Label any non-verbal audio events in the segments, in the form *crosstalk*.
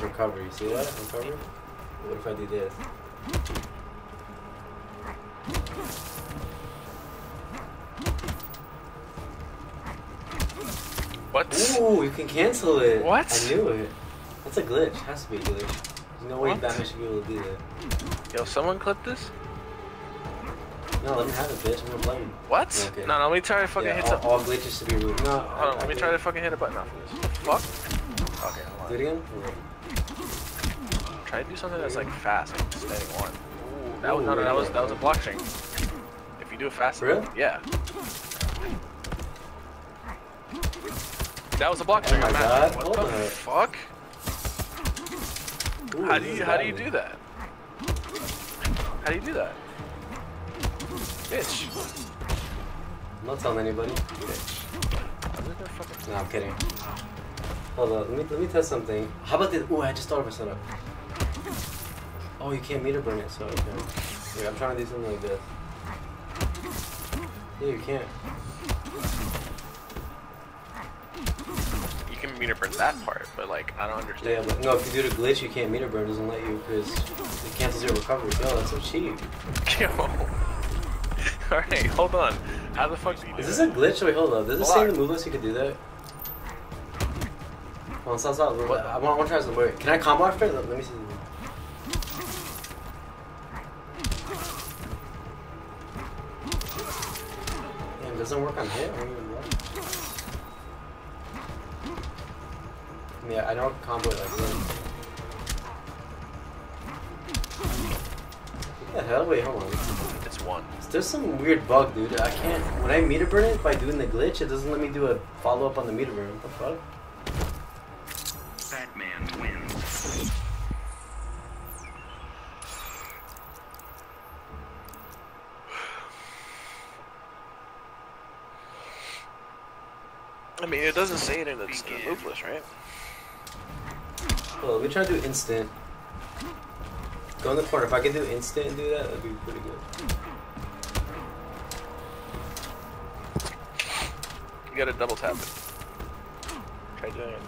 says recovery. You see that? Recovery? What if I do this? What? Ooh, you can cancel it. What? I knew it. That's a glitch. Has to be a glitch. There's no way? Batman should be able to do that. Yo, someone clip this? No, let me have it, bitch. I'm gonna blame you. What? Okay. No, no, let me try to fucking Yeah, hit all, all glitches should be removed. No, Hold on, let me try to fucking hit a button off of this. Fuck. Okay, hold Do it again? Try to do something that's like fast, like steady one. Ooh, that was no, no, that was that was a block string. If you do it fast, For real? yeah. That was a block Oh string. my God. What the on. fuck? Ooh, How do you how do you do that? How do you do that? Bitch. I'm not telling anybody. Bitch. I'm just gonna fucking. No, I'm kidding. Hold on, let me let me test something. How about this? Ooh, I just thought of a setup. Oh, you can't meter burn it, so okay. Wait, I'm trying to do something like this. Yeah, you can't. You can meter burn that part, but like I don't understand. Yeah, but no, if you do the glitch, you can't meter burn. It doesn't let you because it cancels your recovery. Yo, that's so cheap. *laughs* Yo. *laughs* Alright, hold on. How the fuck do you do Is this that? a glitch? Wait, hold on. Does it say in the move list you could do that? On, stop, stop. I want, I want to try something. Wait, can I combo after? Let, let me see. Damn, it doesn't work on hit? I don't even know. Yeah, I don't combo it like this. What the hell? Wait, hold on. It's one. There's some weird bug, dude. I can't. When I meter burn it by doing the glitch, it doesn't let me do a follow up on the meter burn. What the fuck? Batman wins. I mean, it doesn't say it in the, in the move list, right? Well, let me try to do instant. Go in the corner. If I can do instant and do that, that'd be pretty good. You gotta double tap it. Try doing it.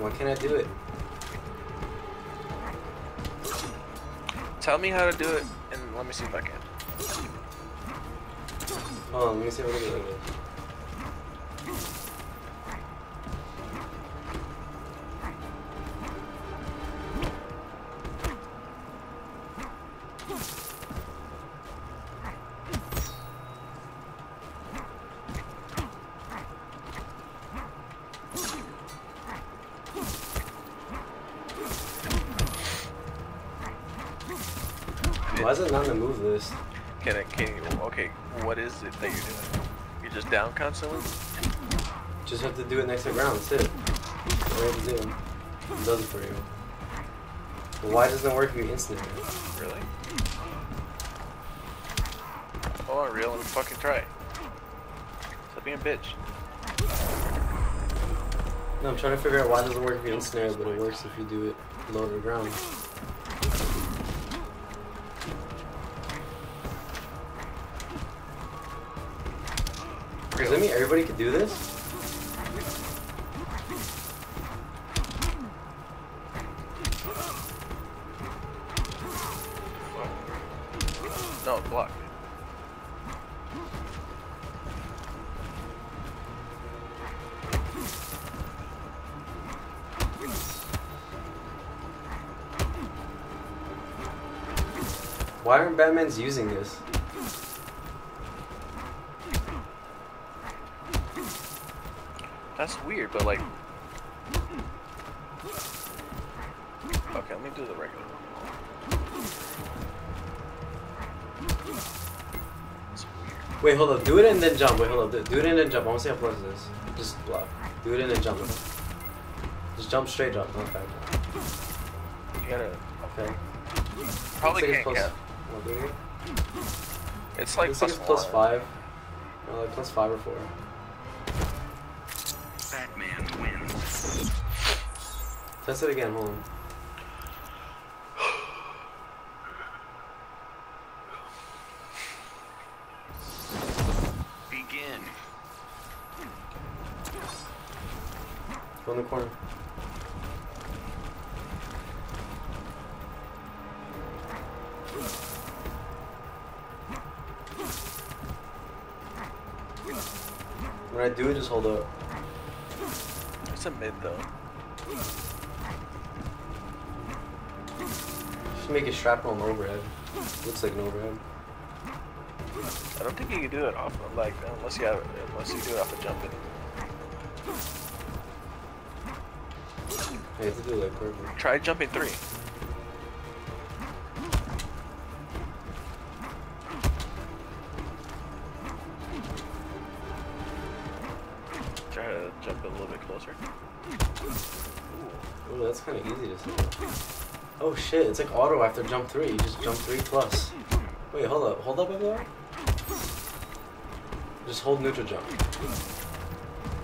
Why can't I do it? Tell me how to do it, and let me see if I can. Hold on, let me see if I can do it Why is it not the move list? Can it? Can you? Okay, what is it that you're doing? You're just down constantly. Just have to do it next to the ground. That's it. All you have to do. It does it for you. But why doesn't it work if you instant it? Really? Oh, Hold on, real. Let me fucking try. Stop being a bitch. No, I'm trying to figure out why it doesn't work if you instant it, but it works if you do it low to the ground. Does that mean everybody could do this? No, it's blocked. Why aren't Batman's using this? That's weird, but like. Okay, let me do the regular one. Wait, hold up. Do it and then jump. Wait, hold up. Do- it and then jump. I want to see how close it is. Just block. Do it and then jump. Just jump straight jump, not back jump. You gotta. Okay. Probably can't it's get. It's like plus, plus five. No, like plus five or four. Press it again, hold on. Begin. Go in the corner. When I do it, just hold up. It's a mid though. Just make a shrapnel and overhead. Looks like an overhead. I don't think you can do it off of like unless you have unless you do it off of jumping. I have to do like perfect. Try jumping three. Try to jump a little bit closer. Ooh, that's kind of easy to say. Oh shit, it's like auto after jump three. You just jump three plus. Wait, hold up. Hold up, there. Just hold neutral jump.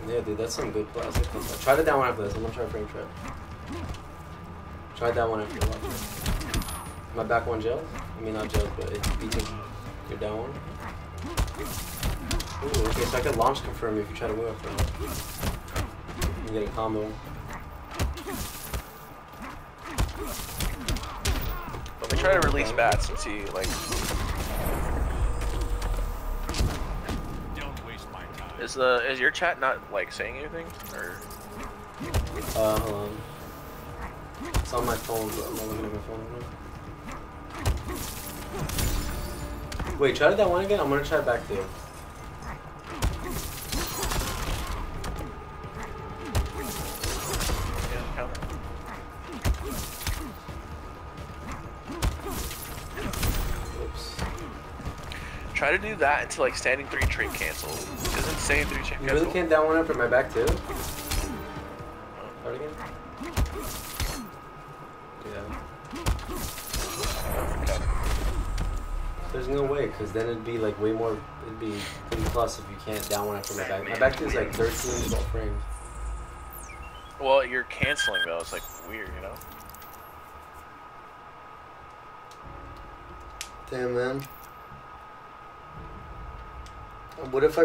Yeah, dude, that's some good plus. Try the down one after this. I'm gonna try a frame trap. Try that one after this. My back one gels? I mean, not gels, but it's beating your down one. Ooh, okay, so I can launch confirm if you try to after that. You get a combo. Let me try to release bats and see like Don't waste my time. is the is your chat not like saying anything or Uh, hold on. It's on my phone, but I'm not looking at my phone right now. Wait, try that one again? I'm gonna try it back to you. Try to do that until like standing three trait cancel. Isn't standing three You cancel? really can't down one after my back too? Start again? Yeah. Okay. There's no way, because then it'd be like way more, it'd be pretty plus if you can't down one after my back. My back two is like 13 12 frames. Well, you're canceling though. It's like weird, you know. Damn, man. What if I